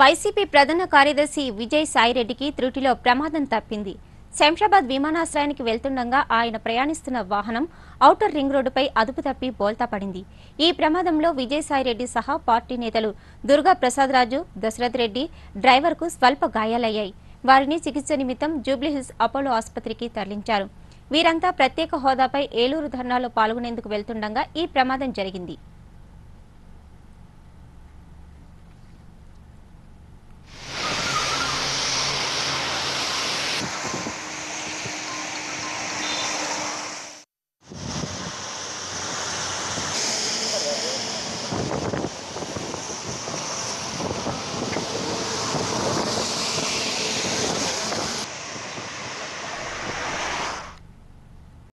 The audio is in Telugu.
వైసీపీ ప్రధాన కార్యదర్శి విజయ్ సాయిరెడ్డికి త్రుటిలో ప్రమాదం తప్పింది. శంషాబాద్ విమానాశ్రయానికి వెళ్తుండగా ఆయన ప్రయాణిస్తున్న వాహనం ఔటర్ రింగ్ రోడ్డుపై అదుపు తప్పి బోల్తా పడింది ఈ ప్రమాదంలో విజయసాయిరెడ్డి సహా పార్టీ నేతలు దుర్గా ప్రసాద్ రాజు దశరథ్ రెడ్డి డ్రైవర్కు స్వల్ప గాయాలయ్యాయి. వారిని చికిత్స నిమిత్తం జూబ్లీహిల్స్ అపోలో ఆసుపత్రికి తరలించారు. వీరంతా ప్రత్యేక హోదాపై ఏలూరు ధర్నాలో పాల్గొనేందుకు వెళ్తుండగా ఈ ప్రమాదం జరిగింది.